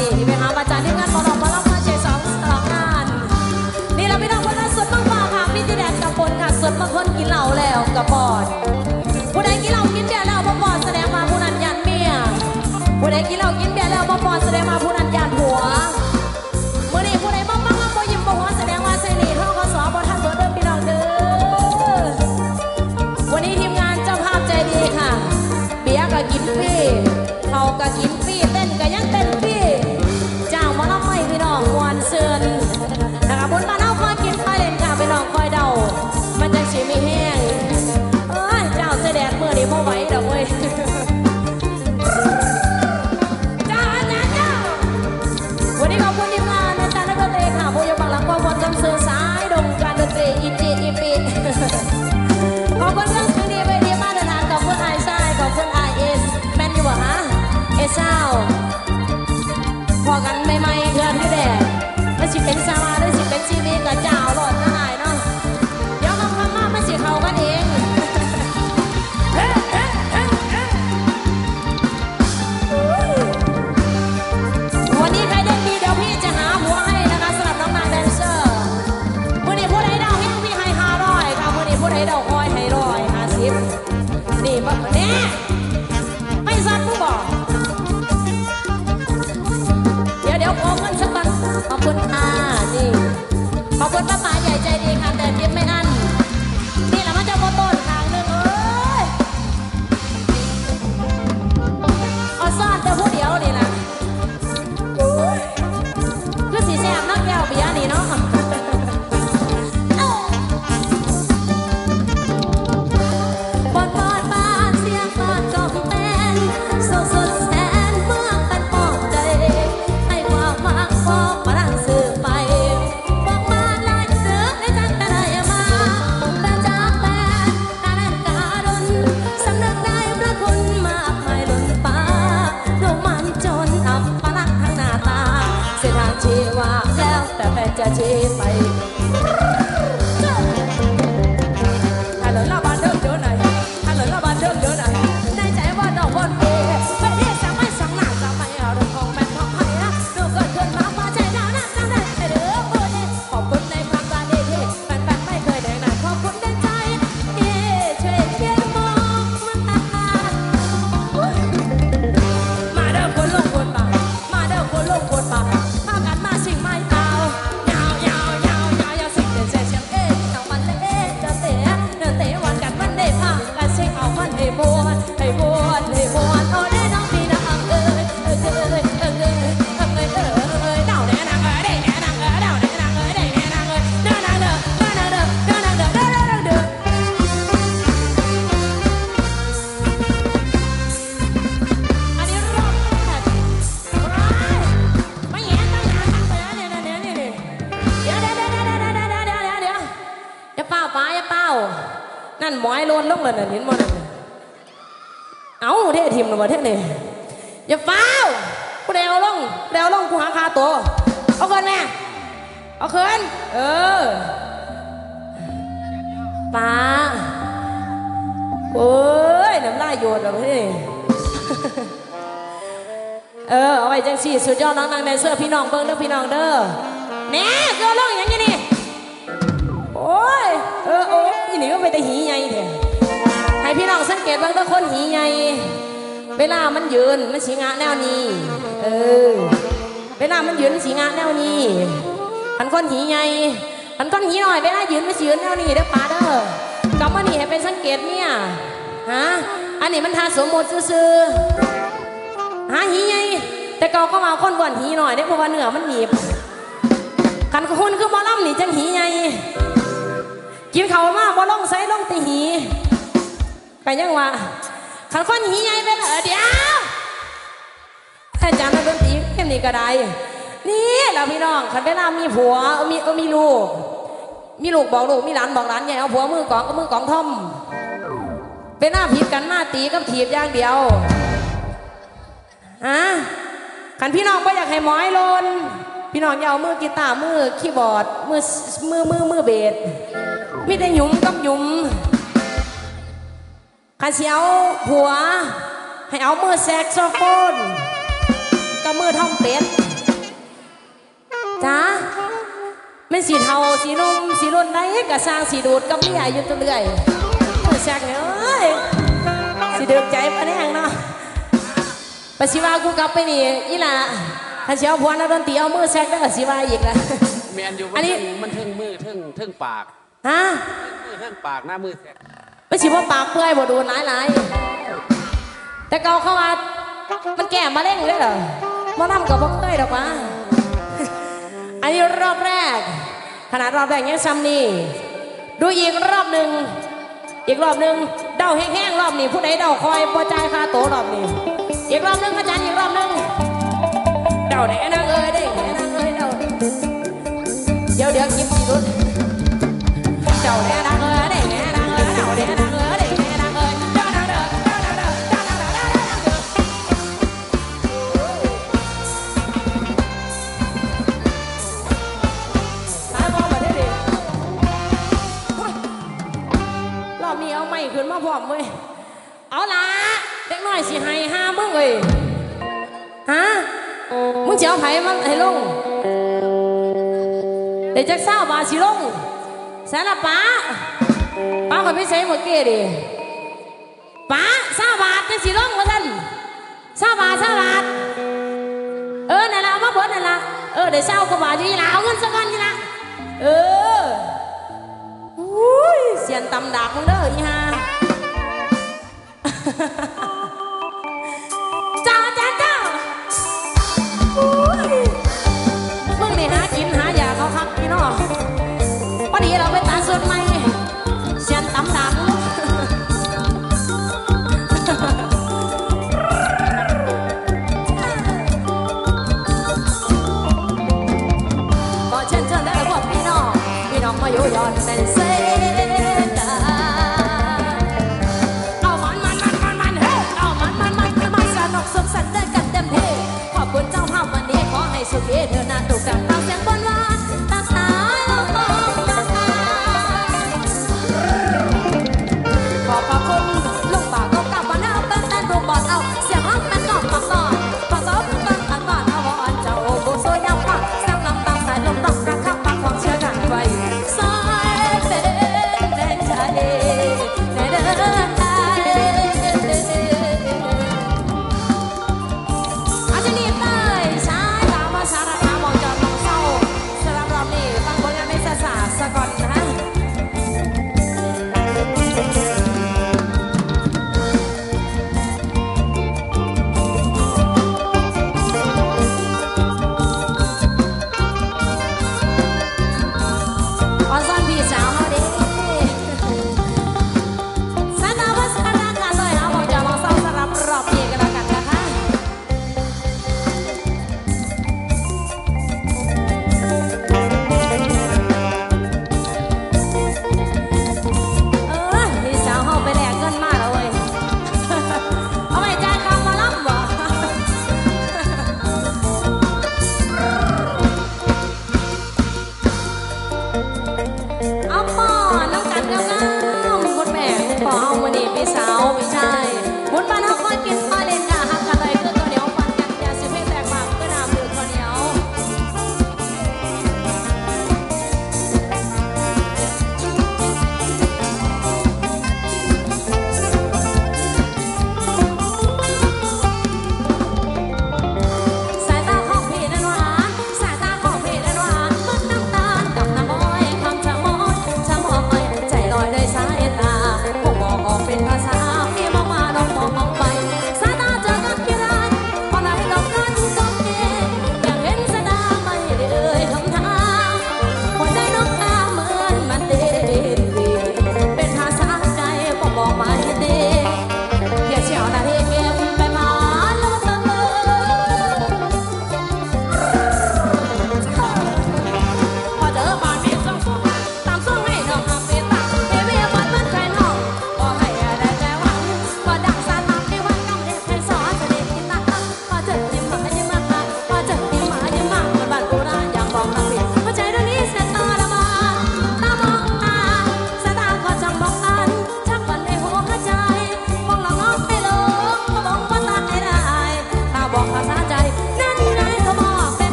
มื่อนี้ที่ไปหาอาจารย์ที่งานบอลบอลล็อกมาเชยสองสองงาน นี่เราพี่น้องคนละสดมากๆค่ะพี่ที่แดดกับคนค่ะสดบางคนกินเหล้าแล้วกับบอดผู้ใดกินเหล้ากินเบียร์แล้วบ่บอดแสดงมาผู้นั้นยันเมียผู้ใดกินเหล้ากินเบียร์แล้วบ่บอดแสดงมาผู้นั้นยันหัว คุณป้าป๋าใหญ่ใจดีค่ะแต่ยิ้มไม่ ออเอาไว้จังสี่สุดยอดน้องนางแดนเซอร์พี่น้องเบิ้งเด้อพี่น้องเด้อแหน่เกินลงอย่างนี้นี่โอ้ยเออโอ้ยอีนี่ก็ไปแต่หีใหญ่เถอะให้พี่น้องสังเกตบ้างเด้อคนหีใหญ่เวลามันยืนมันสีงะแนวนี้ เออเวลามันยืนสีงะแนวนี้อันคนหีใหญ่อันคนหีหน่อยเวลายืนมันสียืนแนวนี้เด้อป้าเด้อกำว่านี่ให้เป็นสังเกตเนี่ยฮะอันนี้มันทาสมมติซื่อ หาหีไงแต่เก่าก็มาคนบ่อนหีหน่อยได้เพราะว่าเนื้อมันหนีบขันคนคือบ่ล่ำนี่จังหีไงกินเขามากบ่ล่องใส่ล่องตีหีไปยังว่าขันคนหีไงไปเลยเดี๋ยวอาจารย์นักดนตรีเข้มนี่ก็ได้นี่เราพี่น้องขันเวลามีผัวมีเออมีลูก มีลูกบอกลูกมีหลานบอกหลานใหญ่เอาผัวมือกองก็มือกองท่อมเป็นหน้าผิดกันมาตีกับถีบอย่างเดียว อะขันพี่น้องก็อยากให้หมอยลน พี่น้องอย่าเอามือกีตาร์มือคีย์บอร์ดมือมือมือมือเบสมีแต่หยุมกับหยุมขันเสียวผัว ให้เอามือแซกโซโฟนกับมือท่องเป็ดจ้าไม่สีเทาสีนุ่มสีรุ่นไหนก็สร้างสีดูดกับเมียอยู่ตัวเรื่อยเออแซกเนี่ยเอ้ยสีเดือดใจปะแน่งเนาะ ปสิว่ากูกลับไปนี่อีหล่ะถ้าเชียวพวนนักดนตรีเอามือแซกได้ก็สิว่าอีกละ แมนอยู่อันนี้มันเทิงมือเทิงเทิงปากฮะมือเทิงปากหน้ามือแสกไม่สิว่าปากเปื่อยบ่โดนหลายหลายๆแต่เกาเข้ามามันแก่มาเร่งเลยเหรอมาทำกับบ่เคยดอกว่าอันนี้รอบแรก ขนาดรอบแรกยังซ้ำนี่ดูอีกรอบหนึ่งอีกรอบหนึ่งเดาแห้งๆรอบนี้ผู้ใดเดาคอยพอใจายค่าโตะรอบนี้ อีกรอบหนึ่งอาจารย์อีกรอบหนึ่งเดาแหน่นางเอ้ยได้แหน่นางเอ้ยเดาเดี๋ยวเดี๋ยวกินสีรุ่นเดาแหน่นางเอ้ยได้แหน่นางเอ้ยเดาแหน่นางเอ้ยได้แหน่นางเอ้ยเดานางเอ้ยเดานางเอ้ยเดานางเอ้ยเดานางเอ้ยเดานางเอ้ยตายมองมาได้ดิรอบนี้เอาไม่ขึ้นมาพร้อมเว้ยเอาละ เด็กน้อยสิให้ห้ามึงเว้ยฮะมึงจะเอาไผมันให้ลงเดี๋ยวจะเศร้าบาทสิลงสารป้าป้าขอพี่ใส่เมื่อกี้ดิป้าเศร้าบาทจะสิลงมาท่านเศร้าบาทเศร้าบาทเออนั่นละเอามาเบิดนั่นละเออเดี๋ยวเศร้ากว่าบาทอยู่นี่ละเอาเงินสักก้อนนี่ละเอออุ้ยเสียนตำดากมึงเด้ออีห่า เจ้าเจ้าเจ้าอุ้ยมึงนี่หากินหายาเขาคักพี่น้องพอดีเรา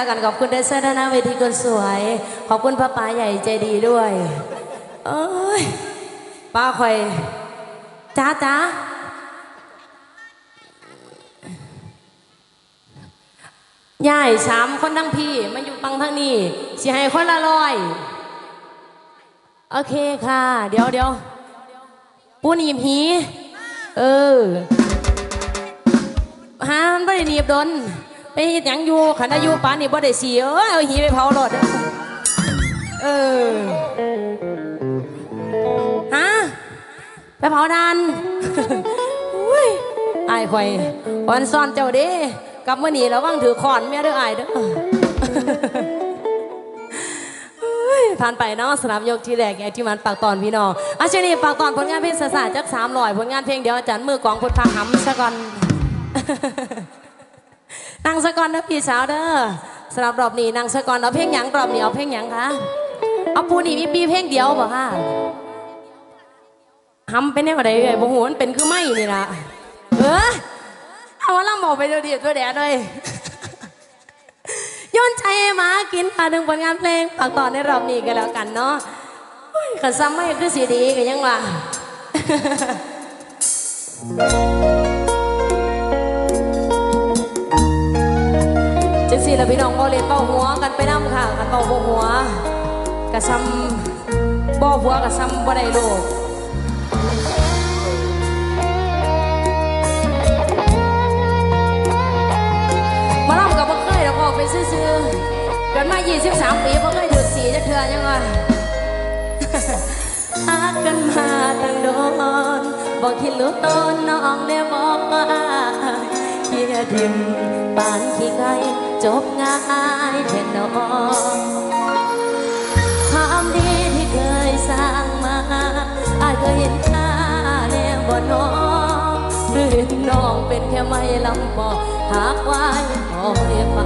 แล้วกันขอบคุณเดซเซอร์นะเวทีคนสวย ขอบคุณพระป่าใหญ่ใจดีด้วยเอ้ยป้าคอยจ้าจ้าย่ายสามคนทั้งพี่มาอยู่ฟังทั้งนี้เสิให้คนละร้อยโอเคค่ะ เดี๋ยวเดี๋ยวปูนีบหีเออหามันบ่ได้หนีบโดน ไปเฮ็ดหยังอยู่ขันอายุปานนี่บ่ได้เสีเอ้ยเอาหีไปเผารถเออฮะไปเผาดันอุ้ยอายข่อยวันซ่อนเจ้าเด้กลับมื่อนี้ระวังถือขอนแม่เด้ออายเด้อผ่านไปเนาะสนามยกที่แรกไงที่มันปากตอนพี่น้องอาชนีปากตอนผลงานเพลงสาจักสามลอยผลงานเพลงเดียวอาจารย์มือกองพุทธาหำสะก่อน นางสะกอนนะพี่สาวเด้อสำหรับรอบนี้นางสะกอนเอาเพลงหยังรอบนี้เอาเพลงหยังคะเอาปูนี่มีปีเพลงเดียวบ่ค่ะหำเป็นแนวอะไรเอ่ยบ่หูมันเป็นคือไม่นี่นะเออเอาว่าเราหมอไปเดี๋ยวเดียวตัวแดดเลยย้อนใจให้หมากินค่ะหนึ่งผลงานเพลงฝากต่อในรอบนี้กันแล้วกันเนาะขันซ้ำไม่คือสีดีกันยังว่า สี่ละพี่น้องบ่เล่นเป้าหัวกันไปน้ำค่ะกันเป้าบ่หัวกะซ้ำบ่หัวกะซ้ำบ่ได้ลูกมาล่ำกับบ่เคยดอกออกไปซื่อๆเกิดมา 23 ปีบ่เคยถือสีจักเทื่อยังว่าฮักกันมาตั้งโดนบอกคิดรู้ตนน้องเด้บอกว่าเคียทิมปานขี้ไก่ จบง่ายแท่นองความดีที่เคยสร้างมาอาจเคยเห็นค่าแล้วบ่น้องหรือน้องเป็นแค่ไม่ลำบอกหากไว้พอเรียกไป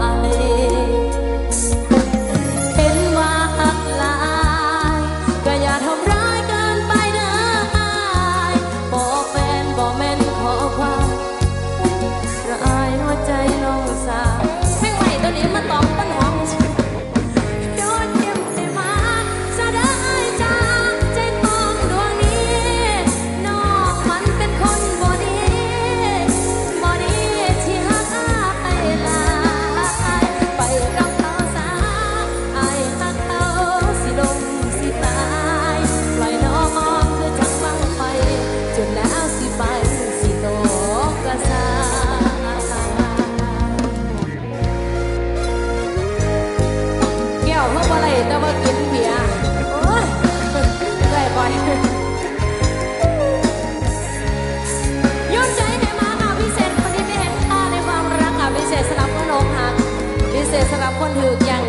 บ่กินเบียร์โอ้ยไรบ่อยย้อนใจให้มาค่ะพิเศษคนที่ไม่เห็นค่าในความรักค่ะพิเศษสำหรับคนอกหักพิเศษสำหรับคนถืออย่าง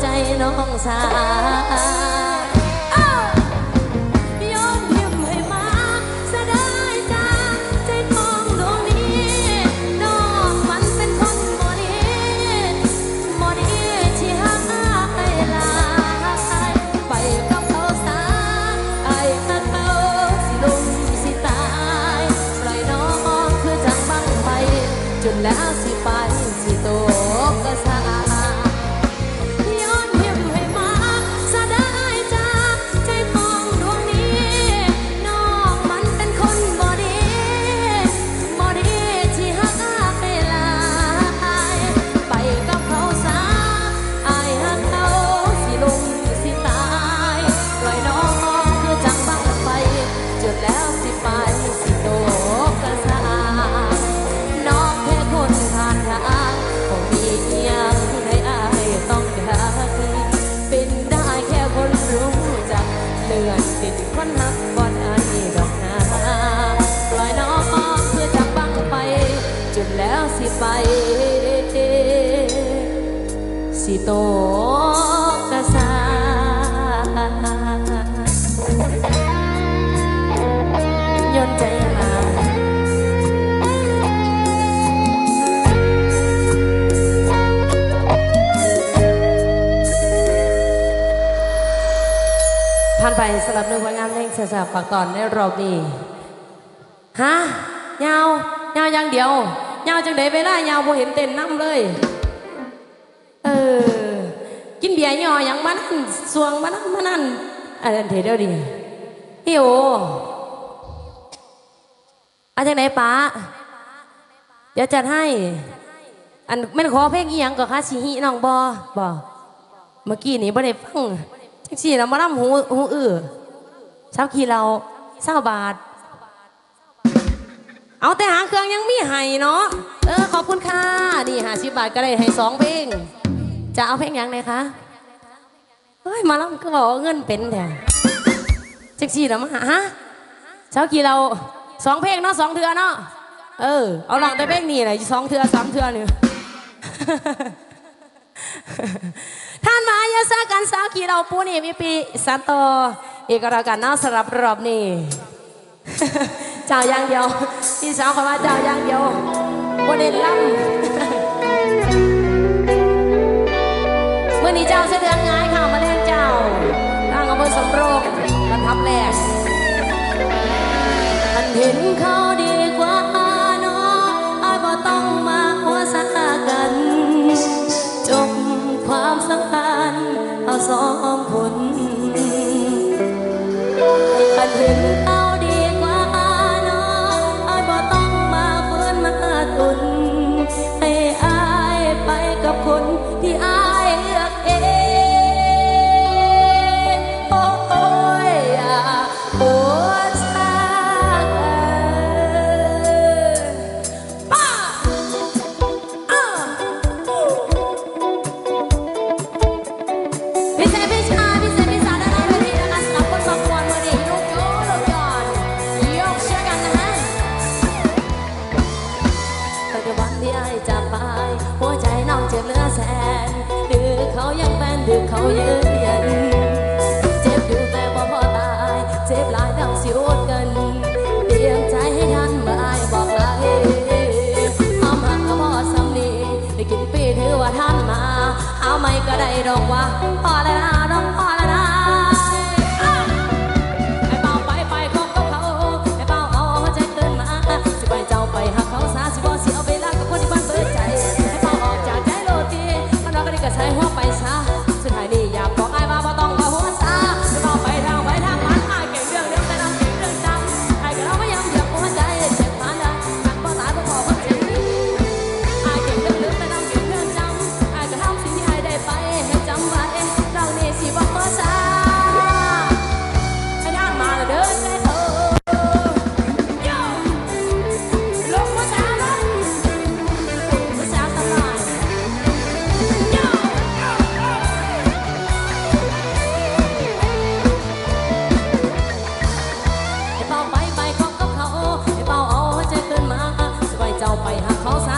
ใจน้องสาว ตกกระสาหรับนึ่งผลงานเพเสียสาฝากตอนในรอบนี้ฮะยาวยาวยังเดียว ยาวจังเดยเวลายาวพอเห็นเต้นน้ำเลย กินเบียร์ย่อยัางมันสวงมันมานนั่นอันเดี๋ยวดิพี่โออาจารย์ไหนป้าเดี๋ยวจัดให้ อันไม่ขอเพลงอีหยังก็ค่ะสีฮีน้องบอบอเมื่อกี้นี่บ่ได้ฟังจังสี่เรามาล่ำหูหูอื้อชาวขี่เราเศร้าบาท เอาแต่หาเครื่องยังมีหายเนาะเออขอบคุณค่ะนี่หาสิบบาทก็ได้ให้สองเพลง จะเอาเพลงยังไงคะเฮ้ยมาแล้วก็บอกเงินเป็นแต่เจ็กซี่เล้วมาฮะเช้ากี่เราสองเพลงเนาะสองเทือเนาะเออเอาหลังแต่เพลงนี้เลยสองเทือสามเทือเนี่ยท่านมายาซากันสาวกี่เราปูนี่มีปีสันโตอีกแล้วกันเนาะสำหรับรอบนี้เจ้าย่างเดียวพี่สาวขอมาเจ้าย่างเดียวบนเด่นล่ำ จ้าเสด็จง่ายค่ะมาแรงเจ้าทางอำเภอสำโรงกันทับแหลกมันเห็นเขาดีกว่าน้องไอ้บ่ต้องมาหัวสากัน จบความสัมพันธ์เอาสองคน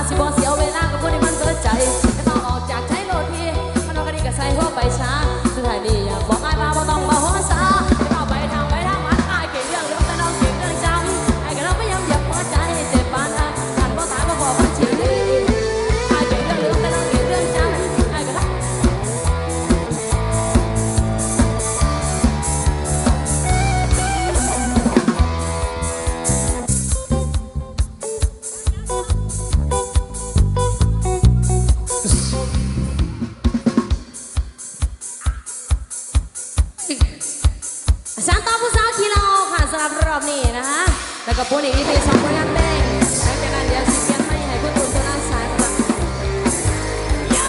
se você